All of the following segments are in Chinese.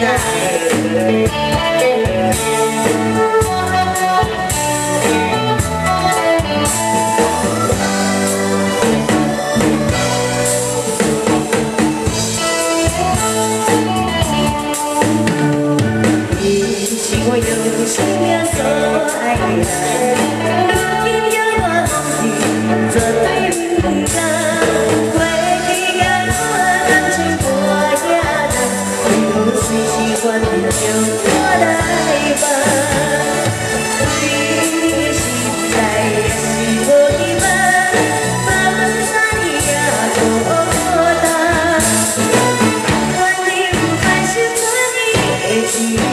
你是我用心变所爱的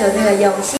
这个勇气。